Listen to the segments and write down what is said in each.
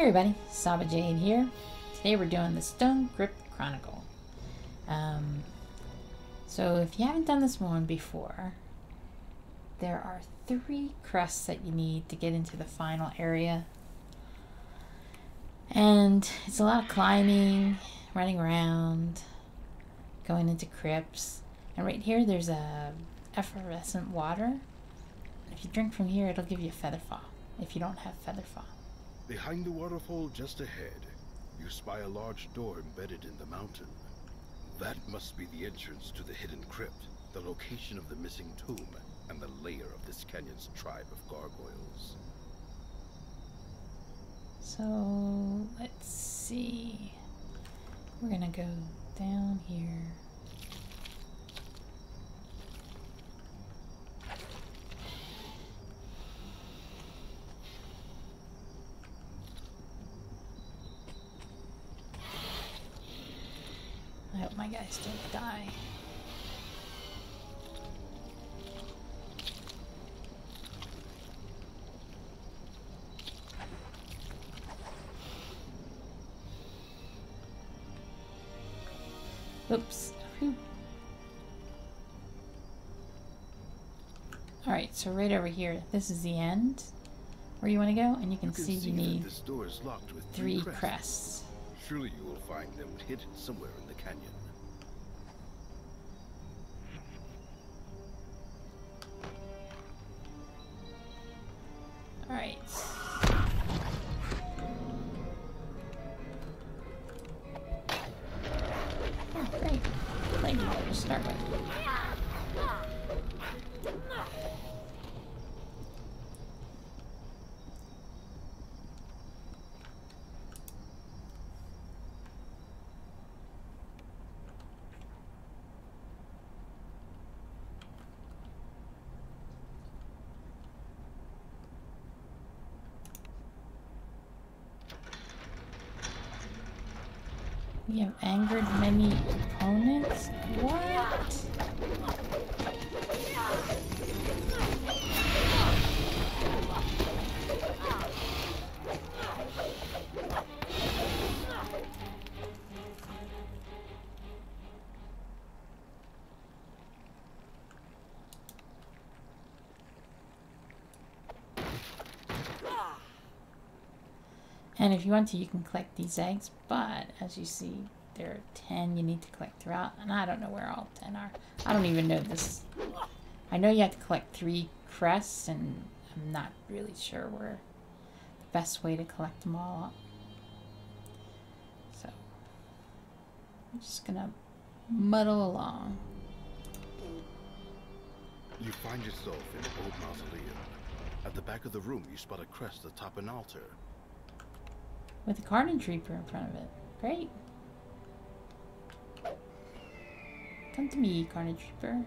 Hey everybody, Sahbajade here. Today we're doing the Stone Crypt Chronicle. Um, so if you haven't done this one before, there are three crests that you need to get into the final area. And it's a lot of climbing, running around, going into crypts. And right here there's a effervescent water. If you drink from here, it'll give you a feather fall if you don't have feather fall. Behind the waterfall just ahead, you spy a large door embedded in the mountain. That must be the entrance to the hidden crypt, the location of the missing tomb, and the lair of this canyon's tribe of gargoyles. So, let's see. We're gonna go down here. Guys don't die. Oops. Alright, so right over here, this is the end where you want to go, and you can, You can see, see you need this door is locked with three crests. crests. Surely you will find them hidden somewhere in the canyon. Have angered many opponents? What? And if you want to, you can collect these eggs, but as you see, there are 10 you need to collect throughout, and I don't know where all 10 are. I don't even know this. I know you have to collect three crests, and I'm not really sure where the best way to collect them all up. So, I'm just gonna muddle along. You find yourself in an old mausoleum. At the back of the room, you spot a crest atop an altar. With a carnage reaper in front of it. Great. Come to me, carnage reaper.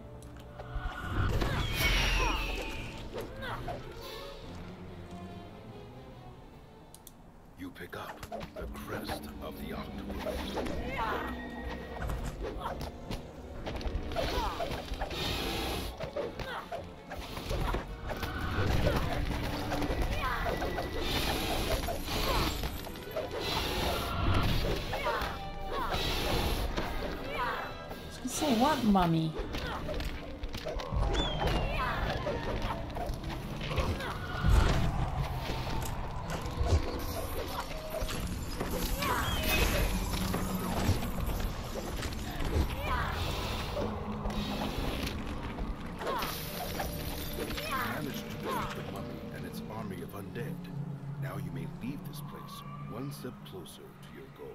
Goal.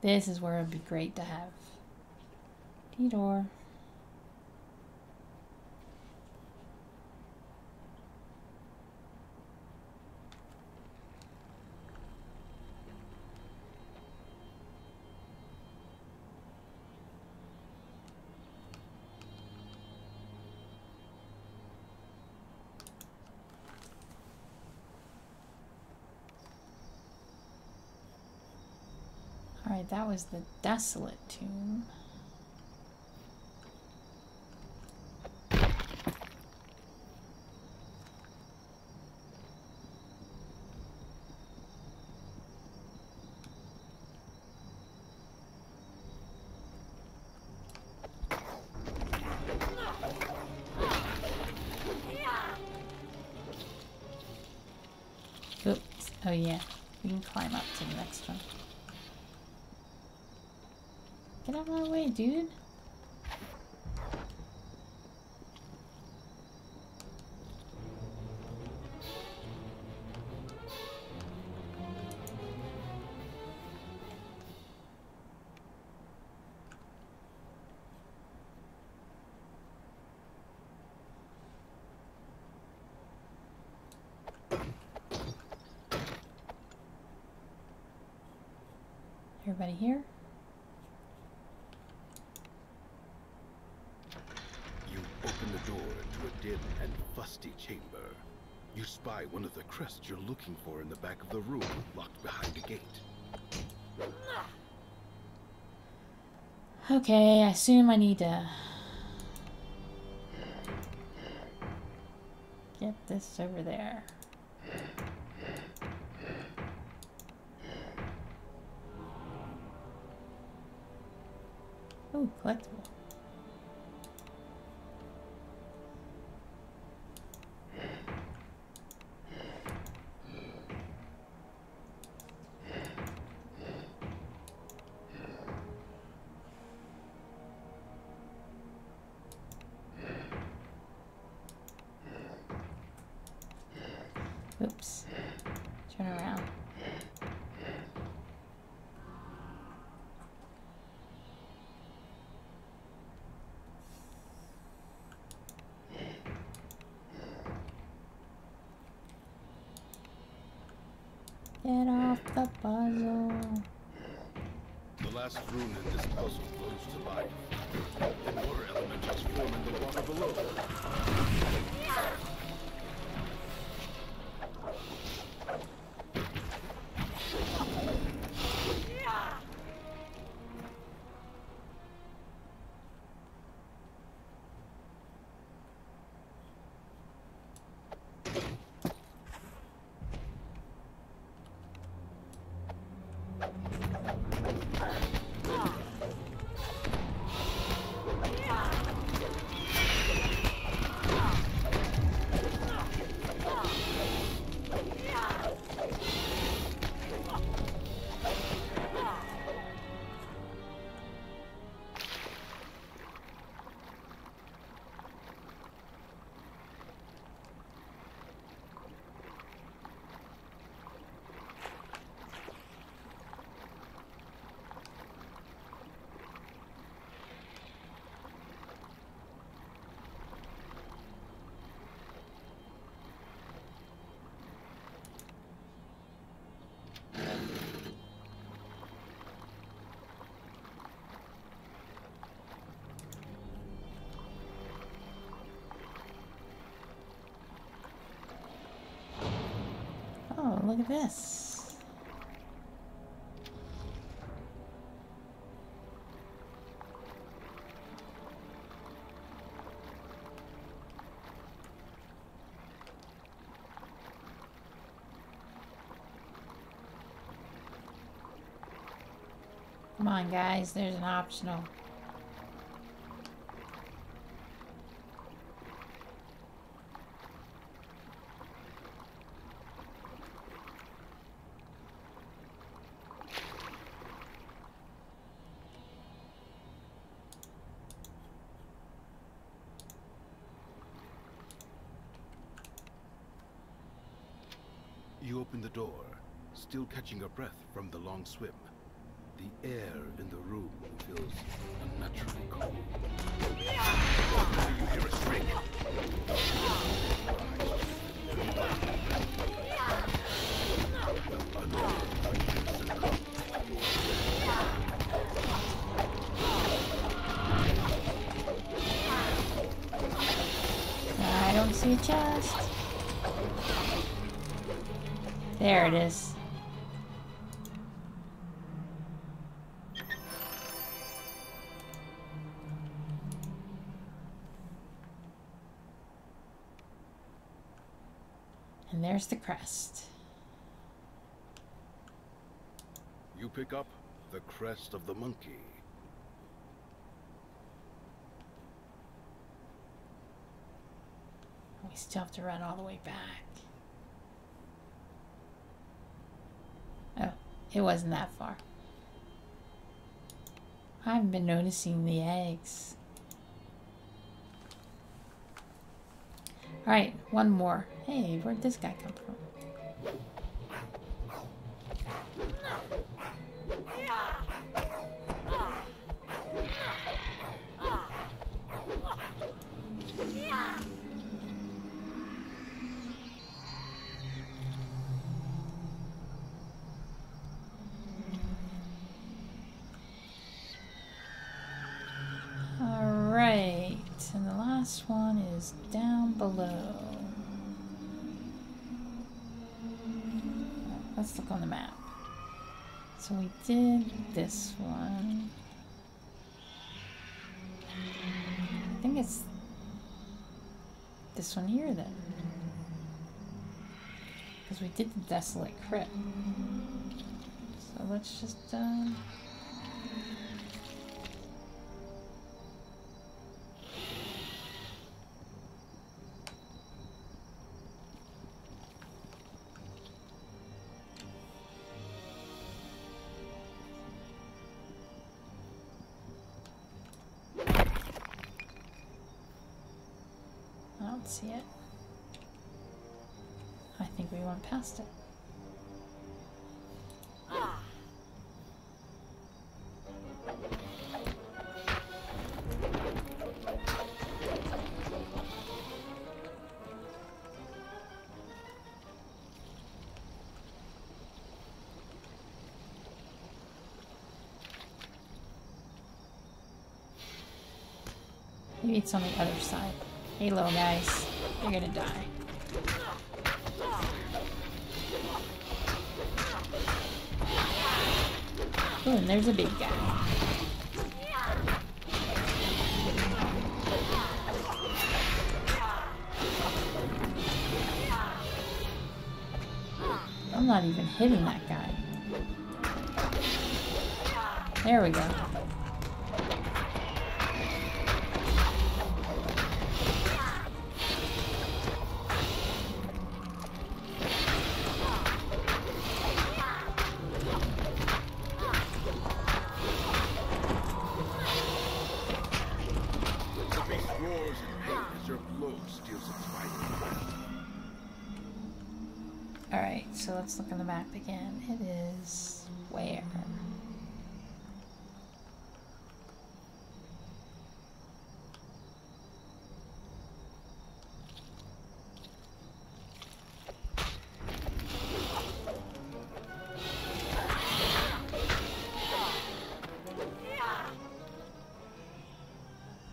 This is where it'd be great to have T-door. Alright, that was the desolate tomb. Oh yeah, we can climb up to the next one. Get out of my way, dude. Here? You open the door into a dim and fusty chamber. You spy one of the crests you're looking for in the back of the room, locked behind a gate. Okay, I assume I need to get this over there. Collectible. Oops. Turn around. Get off the puzzle. In this puzzle flows to life. Look at this. Come on, guys, there's an optional. You open the door, still catching your breath from the long swim. The air in the room feels unnaturally cold. You hear a. I don't see a chest. There it is. And there's the crest. You pick up the crest of the monkey. We still have to run all the way back. It wasn't that far. I haven't been noticing the eggs. Alright, one more. Hey, where'd this guy come from? Last one is down below. Let's look on the map. So we did this one. I think it's this one here then. Because we did the Desolate Crypt. So let's just, uh... Maybe it's on the other side. Hey, little guys. You're gonna die. Ooh, and there's a big guy. I'm not even hitting that guy. There we go.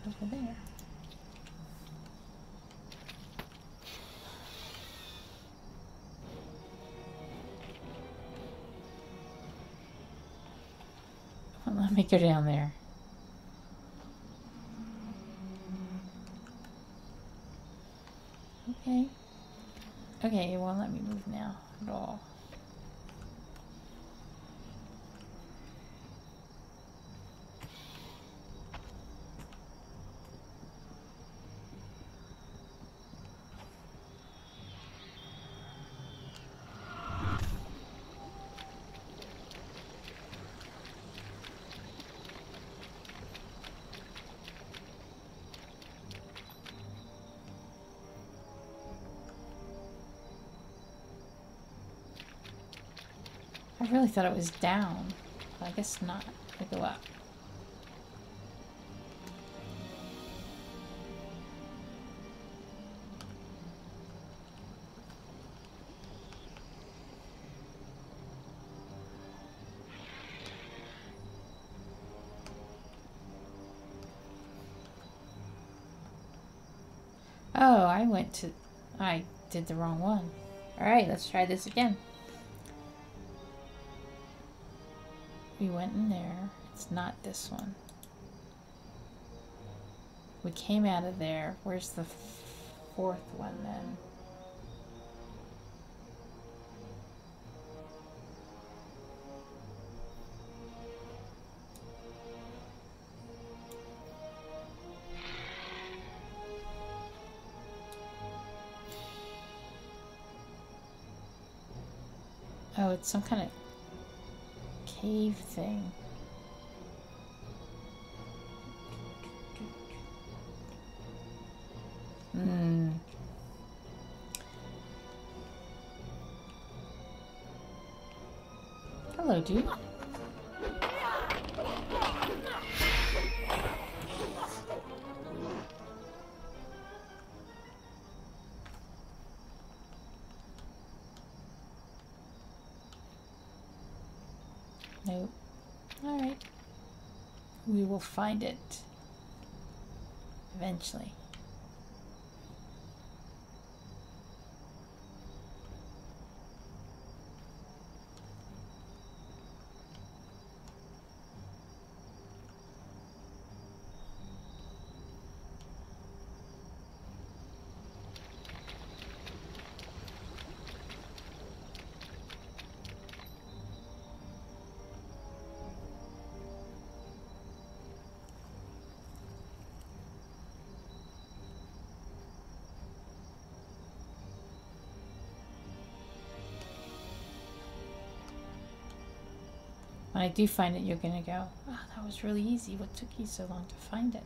Over there. Let me go down there. Okay. Okay, it won't let me really thought it was down, but I guess not. I go up. Oh, I went to... I did the wrong one. Alright, let's try this again. We went in there. It's not this one. We came out of there. Where's the fourth one then? Oh, it's some kind of cave thing. Hmm. Hello, dude. Will find it. Eventually. When I do find it, you're gonna go, oh, that was really easy. What took you so long to find it?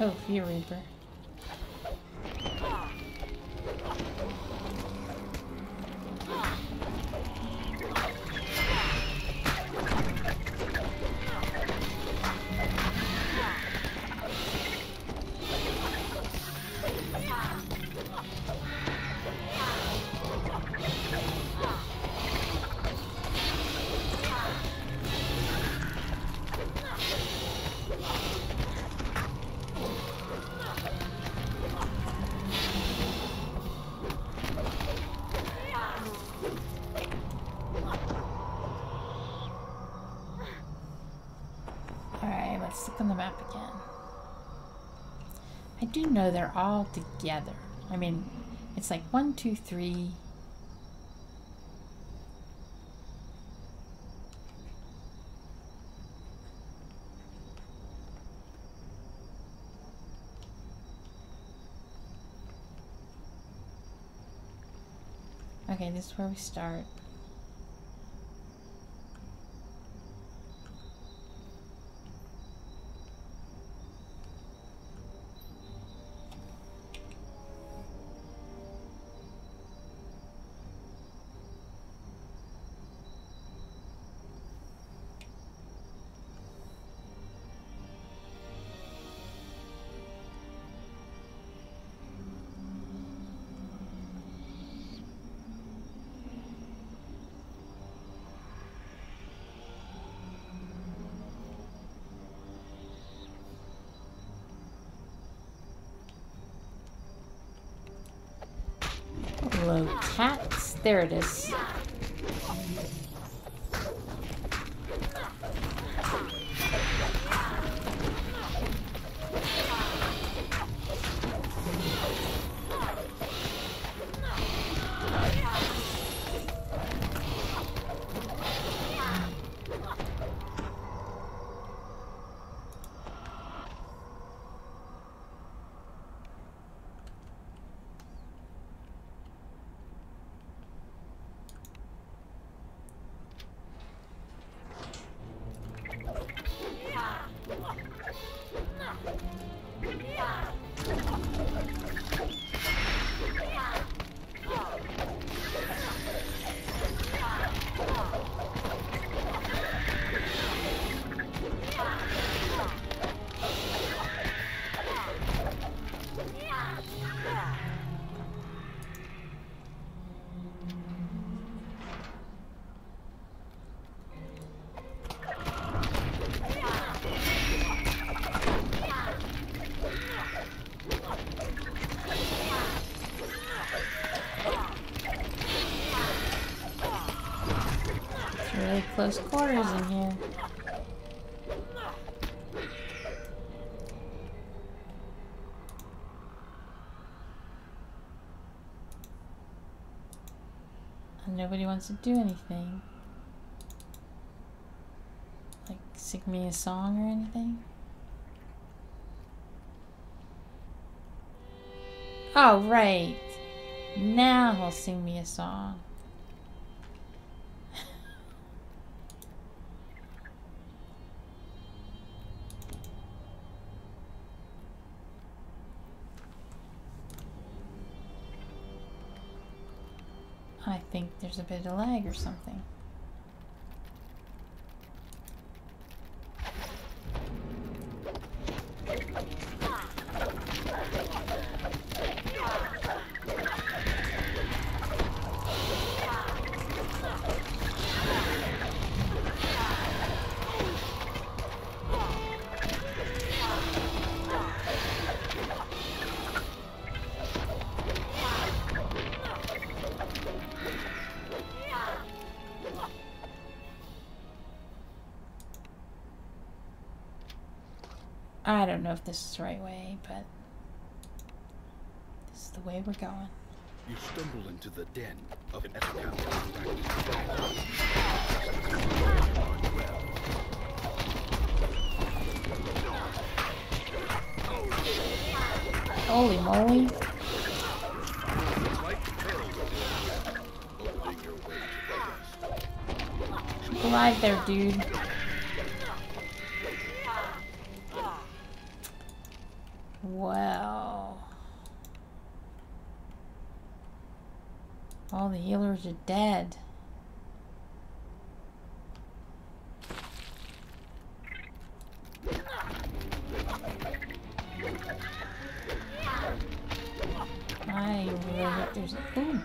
Oh, Fear Reaper. Let's look on the map again. I do know they're all together. I mean, it's like one, two, three. Okay, this is where we start. Cats. There it is. Close quarters in here. And nobody wants to do anything. Like, sing me a song or anything? Oh, right. Now he'll sing me a song. I think there's a bit of lag or something. Know if this is the right way, but this is the way we're going. You stumble into the den of an Holy moly. Alive there, dude. Well. All the healers are dead. I really hope there's a... Ooh.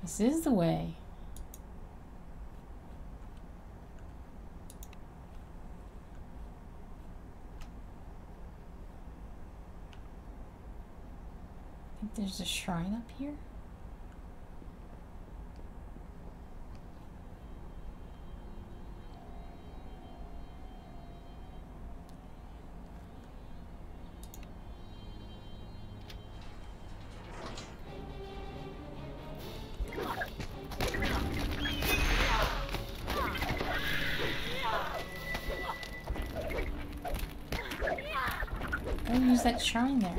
This is the way. There's a shrine up here. Oh, use that shrine there.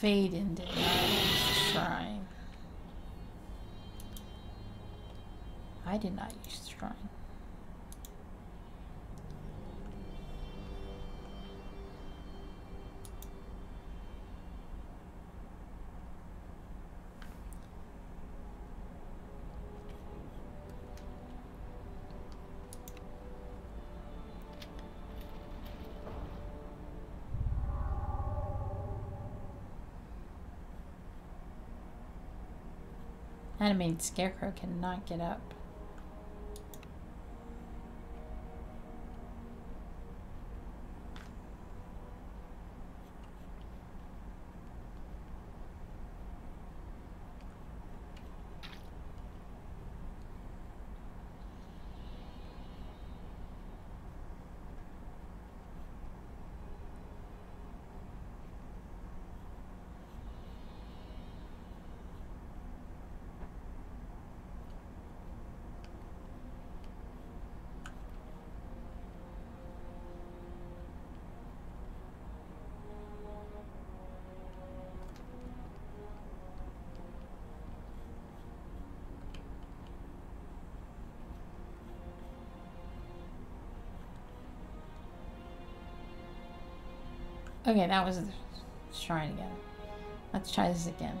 Not use the shrine. I did not use the shrine. Animated scarecrow cannot get up. Okay, that was the shrine again. Let's try this again.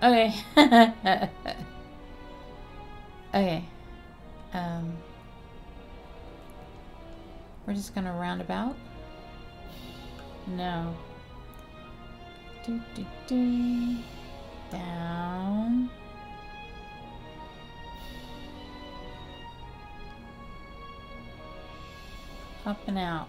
Okay. okay. Um, we're just gonna roundabout? No. Do, do, do. Down. Up and out.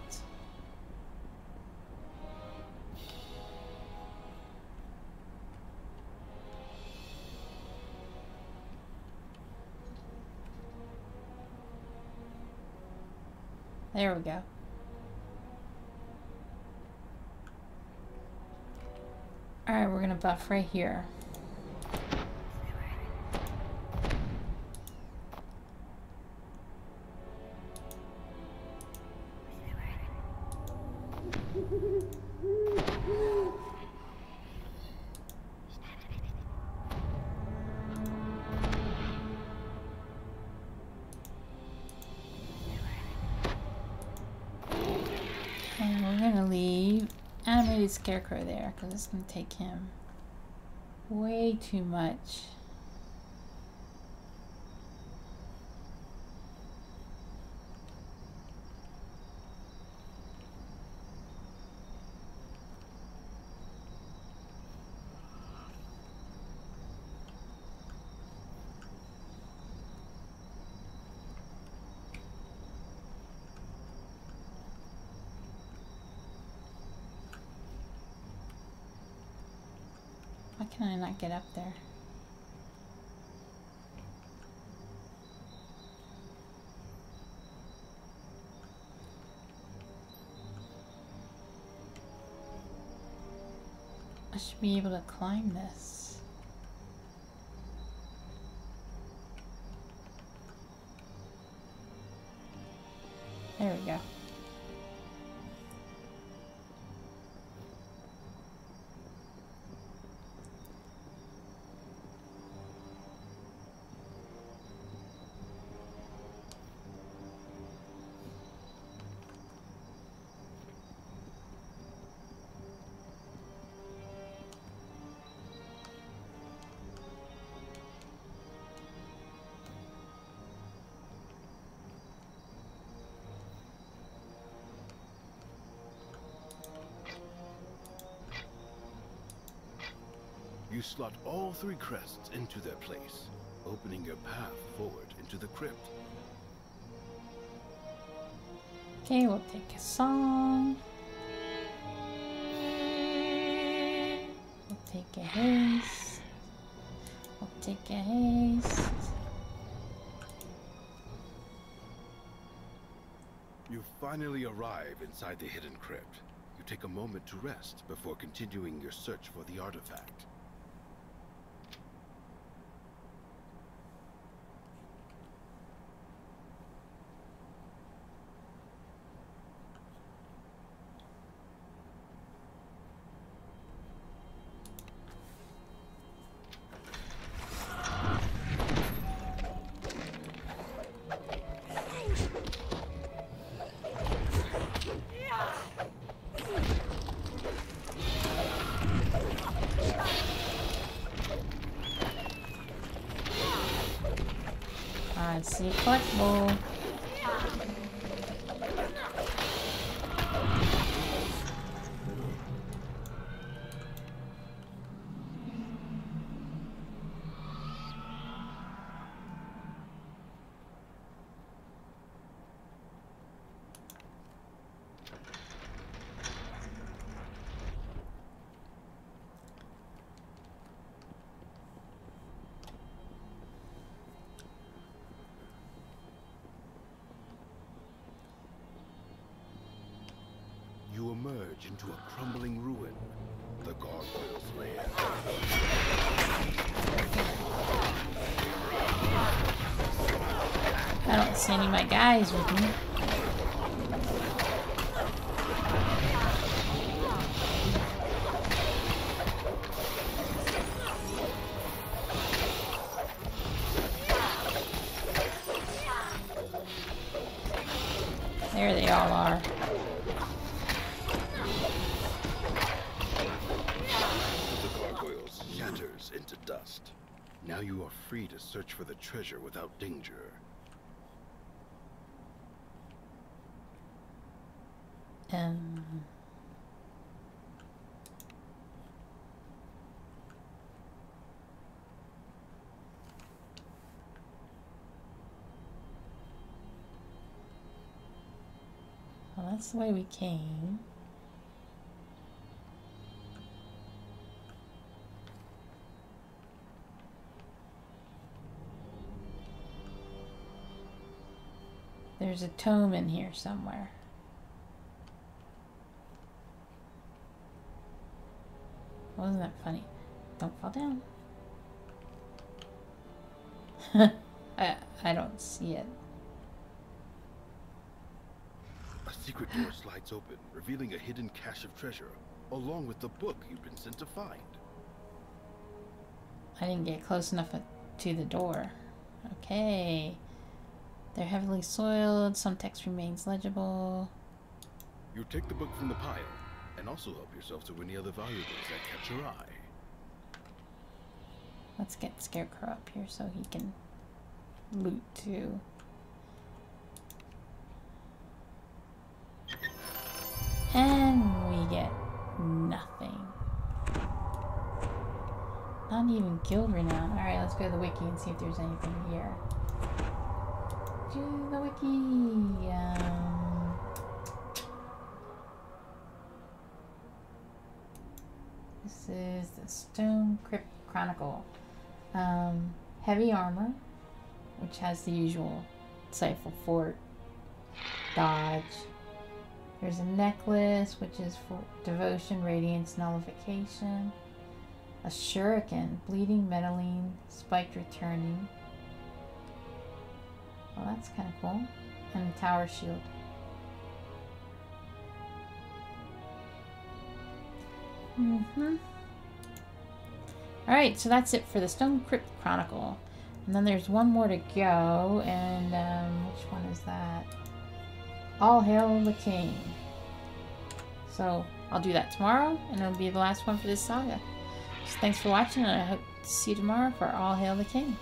There we go. Alright, we're gonna buff right here. Scarecrow there because it's gonna take him way too much. Why can I not get up there? I should be able to climb this. You slot all three crests into their place, opening your path forward into the crypt. Okay, we'll take a song. We'll take a haste. We'll take a haste. You finally arrive inside the hidden crypt. You take a moment to rest before continuing your search for the artifact. I see a crumbling ruin, the Gargoyle's lair. I don't see any of my guys with me. Treasure without danger. Um. Well, that's the way we came. There's a tome in here somewhere. Wasn't that funny? Don't fall down. I I don't see it. A secret door slides open, revealing a hidden cache of treasure, along with the book you've been sent to find. I didn't get close enough to the door. Okay. They're heavily soiled, some text remains legible. You take the book from the pile, and also help yourself to any other valuables that catch your eye. Let's get Scarecrow up here so he can loot too. And we get nothing. Not even guild renown. Alright, let's go to the wiki and see if there's anything here. To the wiki. Um, this is the Stone Crypt Chronicle. Um, heavy armor, which has the usual Cypher Fort dodge. There's a necklace, which is for devotion, radiance, nullification. A shuriken, bleeding, metalline, spiked, returning. Well, that's kind of cool. And tower shield. Mm-hmm. Alright, so that's it for the Stone Crypt Chronicle. And then there's one more to go, and um, which one is that? All Hail the King. So I'll do that tomorrow, and it'll be the last one for this saga. So thanks for watching, and I hope to see you tomorrow for All Hail the King.